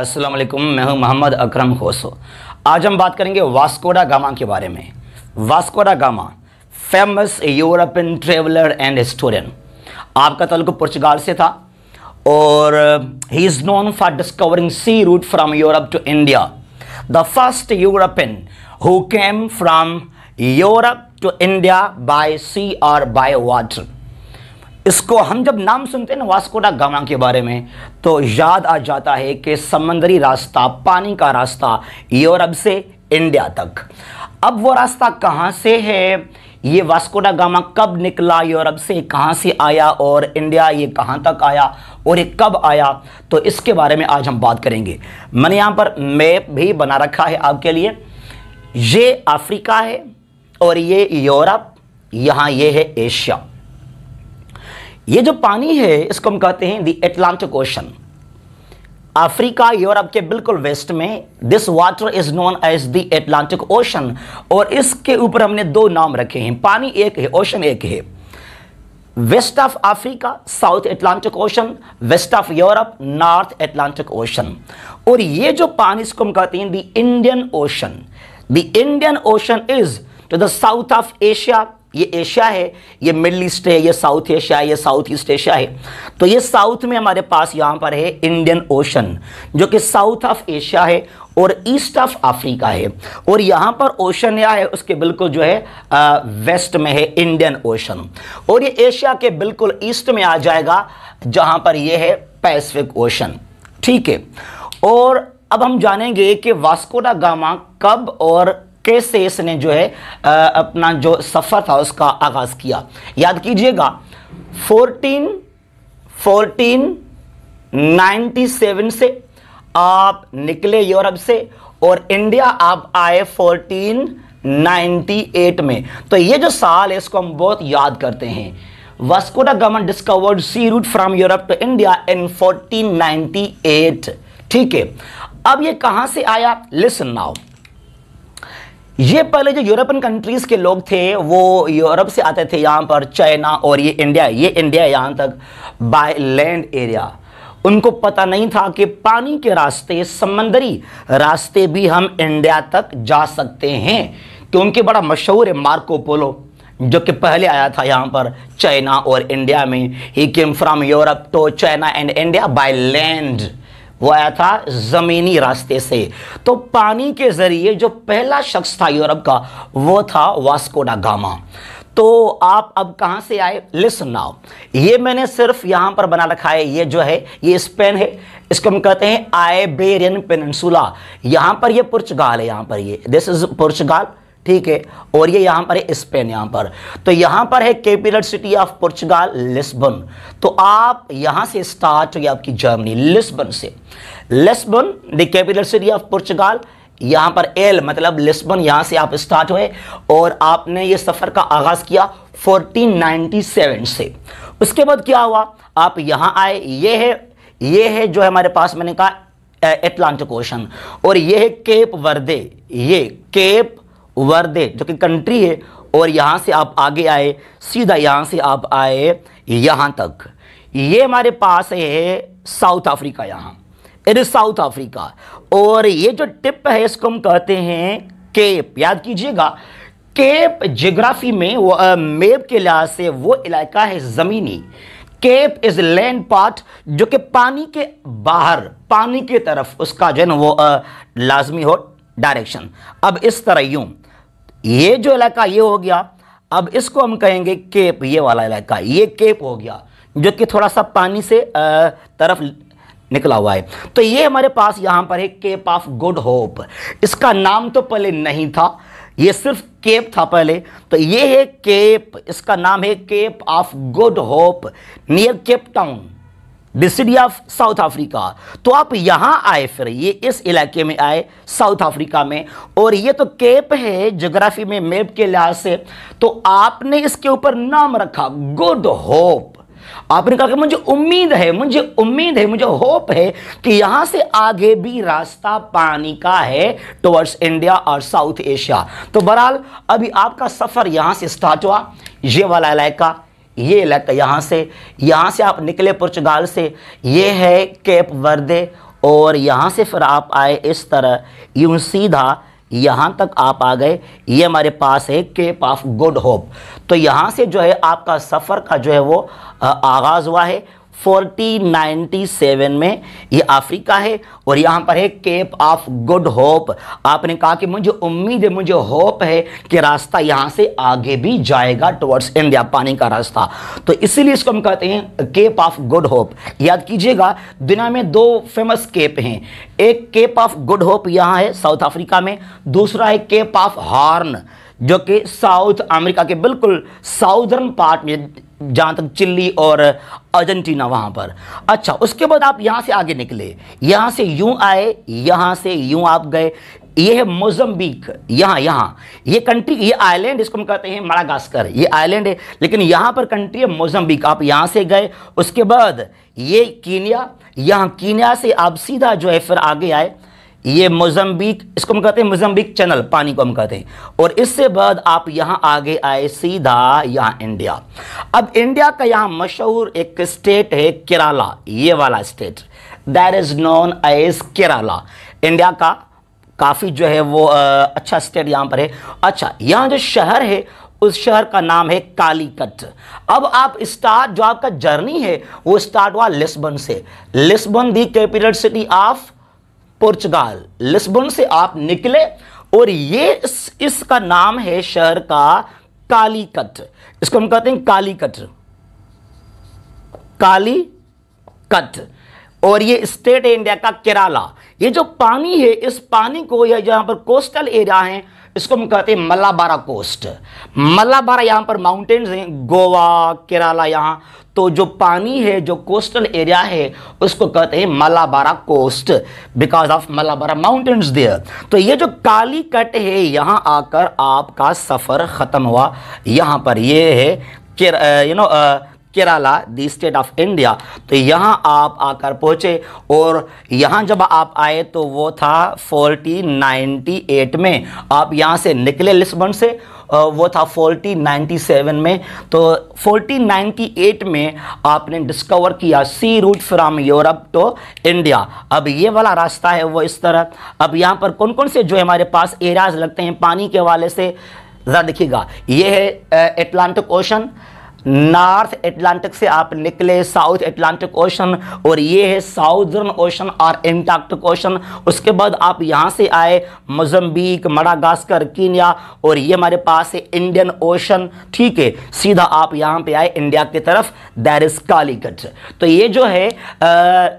अस्सलाम वालेकुम, मैं हूँ मोहम्मद अकरम खोसो। आज हम बात करेंगे वास्कोडा गामा के बारे में। Vasco da Gama famous European traveller and historian आपका तल्लुक पुर्तगाल से था और he is known for discovering sea route from Europe to India the first European who came from Europe to India by sea और by water इसको हम जब नाम सुनते हैं ना वास्कोडा गामा के बारे में तो याद आ जाता है कि समंदरी रास्ता, पानी का रास्ता, यूरोप से इंडिया तक। अब वो रास्ता कहाँ से है? ये वास्कोडा गामा कब निकला, यूरोप से, कहाँ से आया, और इंडिया ये कहाँ तक आया, और ये कब आया? तो इसके बारे में आज हम बात करेंगे। मैंने यहाँ पर मैप भी बना रखा है आपके लिए। ये अफ्रीका है, और ये यूरोप, यहाँ ये है एशिया। ये जो पानी है, इसको हम कहते हैं the Atlantic Ocean Africa, Europe के बिल्कुल वेस्ट में this water is known as the Atlantic Ocean और इसके ऊपर हमने दो नाम रखे हैं। पानी एक है ओशन एक है। West of Africa south Atlantic ocean west of Europe north Atlantic ocean और ये जो पानी, इसको हम कहते हैं the Indian ocean the Indian ocean is to the south of Asia ये एशिया है ये मिडल ईस्ट है ये साउथ एशिया है ये साउथ ईस्ट एशिया है। तो ये साउथ में हमारे पास यहाँ पर है इंडियन ओशन जो कि साउथ ऑफ़ एशिया है और ईस्ट ऑफ़ अफ्रीका है। और यहाँ पर ओशन या है उसके बिल्कुल जो है आ, वेस्ट में है इंडियन ओशन। और ये एशिया के बिल्कुल ईस्ट में आ जाएगा जहाँ पर ये है पैसिफिक ओशन। ठीक है? और अब हम जानेंगे कि वास्कोडा गामा कब और कैसे इसने जो है आ, अपना जो सफ़र था उसका आगाज़ किया। याद कीजिएगा 14 1497 से आप निकले यूरोप से और इंडिया आप आए 1498 में। तो ये जो साल है इसको हम बहुत याद करते हैं। Vasco da government discovered sea route from Europe to India in 1498 ठीक है अब ये कहाँ से आया? लिसन नाउ ये पहले जो यूरोपियन कंट्रीज़ के लोग थे, वो यूरोप से आते थे यहाँ पर, चाइना और ये इंडिया ये इंडिया यहाँ तक, बाय लैंड एरिया। उनको पता नहीं था कि पानी के रास्ते, समंदरी रास्ते भी हम इंडिया तक जा सकते हैं, क्योंकि बड़ा मशहूर है मार्को पोलो, जो कि पहले आया था यहाँ पर, चाइना और इंडिया में। He came from Europe to China and India by land वो आया था ज़मीनी रास्ते से। तो पानी के ज़रिए जो पहला शख्स था यूरोप का, वो था वास्कोडा गामा। तो आप अब कहाँ से आए? लिसन नाउ ये मैंने सिर्फ़ यहाँ पर बना रखा है। ये जो है, ये स्पेन है। इसको हम कहते हैं आइबेरियन पेनसुला यहाँ पर ये पुर्तगाल है, यहाँ पर ये। दिस इज़ पुर्तगाल ठीक है? और ये यहाँ पर है स्पेन, यहाँ पर। तो यहाँ पर है capital city of Portugal Lisbon. तो आप यहाँ से स्टार्ट हो आपकी जर्मनी, लिस्बन से। Lisbon, the capital city of Portugal यहाँ पर एल मतलब लिस्बन, यहाँ से आप स्टार्ट हुए। और आपने ये सफ़र का आगाज़ किया 1497 से। उसके बाद क्या हुआ? आप यहाँ आए, ये है ये है जो है हमारे पास मैंने कहा एटलांटिक ओशन। और ये है केप वर्दे, ये केप वर्दे जो कि कंट्री है, और यहाँ से आप आगे आए, सीधा यहाँ से आप आए, यहाँ तक। ये हमारे पास है साउथ अफ्रीका यहाँ। इट इज़ साउथ अफ्रीका और ये जो टिप है, इसको हम कहते हैं केप याद कीजिएगा केप जियोग्राफी में मेप के लिहाज से वो इलाका है ज़मीनी। केप इज़ लैंड पार्ट जो कि पानी के बाहर, पानी की तरफ़ उसका जो है ना वो लाजमी हो डायरेक्शन। अब इस तरह यूँ, ये जो इलाका ये हो गया, अब इसको हम कहेंगे केप, ये वाला इलाका, ये केप हो गया, जो कि थोड़ा सा पानी से तरफ़ निकला हुआ है। तो ये हमारे पास यहाँ पर है केप ऑफ़ गुड होप। इसका नाम तो पहले नहीं था, ये सिर्फ़ केप था पहले। तो ये है केप, इसका नाम है Cape of Good Hope, near Cape Town. City of South Africa तो आप यहाँ आए, फिर ये इस इलाके में आए साउथ अफ्रीका में। और ये तो केप है जोग्राफी में मैप के लिहाज से। तो आपने इसके ऊपर नाम रखा गुड होप आपने कहा कि मुझे उम्मीद है, मुझे उम्मीद है, मुझे होप है कि यहाँ से आगे भी रास्ता पानी का है टुवर्ड्स इंडिया और साउथ एशिया तो बहरहाल, अभी आपका सफ़र यहाँ से स्टार्ट हुआ, ये वाला इलाका। ये इलाका यहाँ से यहाँ से आप निकले पुर्तगाल से, ये है केप वर्दे, और यहाँ से फिर आप आए इस तरह। यूँ सीधा यहाँ तक आप आ गए। ये हमारे पास है केप ऑफ़ गुड होप। तो यहाँ से जो है आपका सफ़र का जो है वो आगाज़ हुआ है। 1497 में ये अफ्रीका है और यहाँ पर है केप ऑफ़ गुड होप। आपने कहा कि मुझे उम्मीद है, मुझे होप है कि रास्ता यहाँ से आगे भी जाएगा टुवर्ड्स इंडिया पानी का रास्ता। तो इसीलिए इसको हम कहते हैं केप ऑफ़ गुड होप। याद कीजिएगा, दुनिया में दो फ़ेमस केप हैं। एक केप ऑफ़ गुड होप यहाँ है साउथ अफ्रीका में, दूसरा है केप ऑफ़ हॉर्न, जो कि साउथ अमेरिका के बिल्कुल साउदर्न पार्ट में जहाँ तक चिल्ली और अर्जेंटीना वहाँ पर। अच्छा उसके बाद आप यहाँ से आगे निकले। यहाँ से यूँ आए, यहाँ से यूँ आप गए। ये है मोजम्बिक यहाँ यहाँ। ये कंट्री, ये आइलैंड, इसको हम कहते हैं मड़ागास्कर। ये आइलैंड है, लेकिन यहाँ पर कंट्री है मोजम्बिक आप यहाँ से गए, उसके बाद ये कीनिया, यहाँ कीनिया से आप सीधा जो है फिर आगे आए। ये मोजम्बिक इसको हम कहते हैं मोजम्बिक चैनल पानी को हम कहते हैं। और इससे बाद आप यहाँ आगे आए सीधा यहाँ इंडिया। अब इंडिया का यहाँ मशहूर एक स्टेट है केरला ये वाला state. That is known as Kerala India का काफ़ी जो है वो आ, अच्छा स्टेट यहाँ पर है। अच्छा यहाँ जो शहर है उस शहर का नाम है कालीकट। अब आप स्टार्ट जो आपका जर्नी है वो स्टार्ट हुआ लिस्बन से। Lisbon the capital city of Portugal Lisbon से आप निकले और ये इस, इसका नाम है शहर का कालीकट। इसको हम कहते हैं कालीकट। काली कट और ये स्टेट है इंडिया का केरला। ये जो पानी है इस पानी को या जहाँ पर कोस्टल एरिया है इसको हम कहते हैं मलाबारा कोस्ट। मलाबारा यहाँ पर माउंटेन्स हैं, गोवा, केरला यहाँ। तो जो पानी है, जो कोस्टल एरिया है, उसको कहते हैं Malabar coast because of Malabar mountains there तो ये जो काली कट है, यहाँ आकर आपका सफ़र ख़त्म हुआ। यहाँ पर ये है you know Kerala the state of India तो यहाँ आप आकर पहुँचे और यहाँ जब आप आए तो वो था 1498 में। आप यहाँ से निकले लिस्बन से वो था 1497 में। तो 1498 में आपने डिस्कवर किया sea route from Europe to India अब ये वाला रास्ता है वो इस तरह। अब यहाँ पर कौन कौन से जो हमारे पास एरियाज़ लगते हैं पानी के वाले से, ज़रा देखिएगा। ये है एटलांटिक ओशन नॉर्थ एटलांटिक से आप निकले, साउथ एटलांटिक ओशन, और ये है साउदर्न ओशन और एंटार्क्टिक ओशन। उसके बाद आप यहाँ से आए मोजम्बिक मडागास्कर, कीनिया, और ये हमारे पास है इंडियन ओशन। ठीक है, सीधा आप यहाँ पे आए इंडिया की तरफ़ दैर इज़ कालीकट तो ये जो है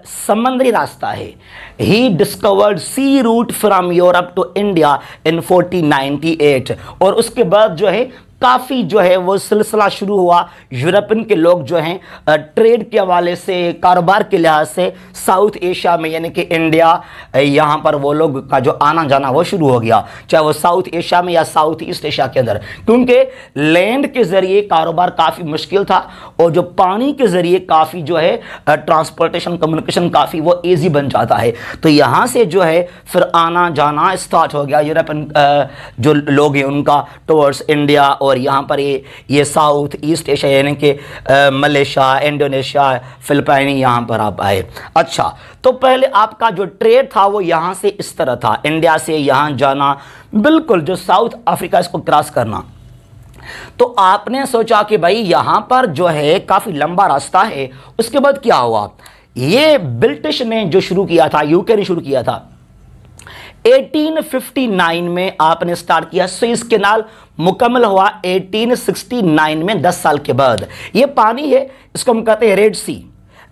समुद्री रास्ता है। He discovered sea route from Europe to India in 1498 और उसके बाद जो है काफ़ी जो है वो सिलसिला शुरू हुआ। यूरोपियन के लोग जो हैं ट्रेड के हवाले से, कारोबार के लिहाज से साउथ एशिया में, यानी कि इंडिया यहाँ पर वो लोग का जो आना जाना वो शुरू हो गया, चाहे वो साउथ एशिया में या साउथ ईस्ट एशिया के अंदर। क्योंकि लैंड के ज़रिए कारोबार काफ़ी मुश्किल था और जो पानी के ज़रिए काफ़ी जो है ट्रांसपोर्टेशन कम्युनिकेशन काफ़ी वो ईजी बन जाता है। तो यहाँ से जो है, फिर आना जाना स्टार्ट हो गया। यूरोपियन जो लोग हैं उनका टूवर्ड्स इंडिया और और यहाँ पर ये ये साउथ ईस्ट एशिया यानी कि मलेशिया, इंडोनेशिया, फिलिपाइनी यहाँ पर आप आए। अच्छा तो पहले आपका जो ट्रेड था वो यहाँ से इस तरह था। इंडिया से यहाँ जाना, बिल्कुल जो साउथ अफ्रीका, इसको क्रॉस करना। तो आपने सोचा कि भाई यहाँ पर जो है, काफ़ी लंबा रास्ता है, उसके बाद क्या हुआ? ये ब्रिटिश ने जो शुरू किया था, यूके ने शुरू किया था। 1859 में आपने स्टार्ट किया। स्विस केनाल मुकम्मल हुआ 1869 में 10 साल के बाद। ये पानी है, इसको हम कहते हैं red sea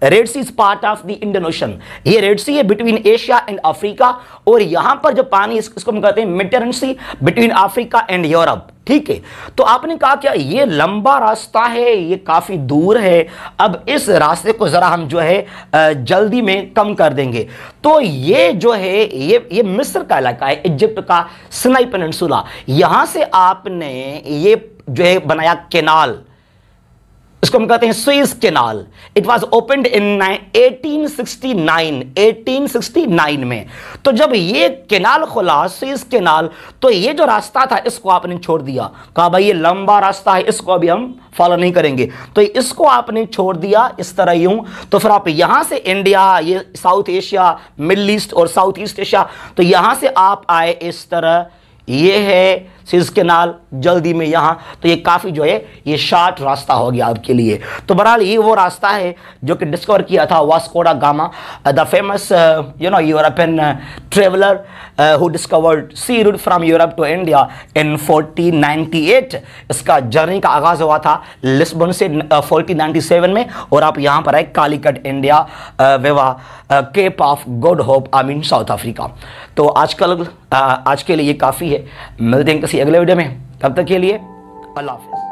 red sea is part of the Indian ocean ये रेड सी है बिटवीन एशिया एंड अफ्रीका और यहाँ पर जो पानी इसको हम कहते हैं Mediterranean sea between Africa and Europe ठीक है। तो आपने कहा क्या ये लंबा रास्ता है, ये काफ़ी दूर है। अब इस रास्ते को ज़रा हम जो है जल्दी में कम कर देंगे। तो ये जो है, ये ये मिस्र का इलाका है, इजिप्ट का स्नाई पेनसुला यहाँ से आपने ये जो है बनाया केनाल। इसको हम कहते हैं Suez canal. It was opened in 1869 1869 में। तो जब ये केनाल खुला, स्विस केनाल तो ये जो रास्ता था, इसको आपने छोड़ दिया। कहा, भाई, ये लंबा रास्ता है, इसको अभी हम फॉलो नहीं करेंगे। तो इसको आपने छोड़ दिया, इस तरह यूँ। तो फिर आप यहाँ से इंडिया ये साउथ एशिया मिडल ईस्ट और साउथ ईस्ट एशिया तो यहाँ से आप आए, इस तरह। ये है सिज केनाल जल्दी में यहाँ। तो ये काफ़ी जो है ये शार्ट रास्ता हो गया आपके लिए। तो बहरहाल ये वो रास्ता है जो कि डिस्कवर किया था Vasco da Gama the famous you know European traveller who discovered sea route from Europe to India in 1498 इसका जर्नी का आगाज़ हुआ था लिस्बन से uh, 1497 में। और आप यहाँ पर आए Calicut India via Cape of Good Hope I mean South Africa तो आजकल आज के लिए काफ़ी है। मिलते हैं किसी अगले वीडियो में। तब तक के लिए अल्लाह हाफिज़।